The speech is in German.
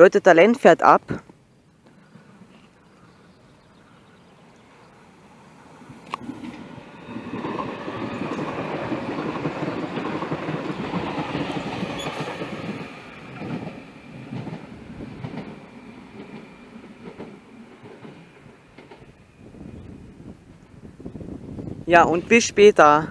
Leute, Talent fährt ab. Ja, und bis später.